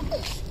Oh!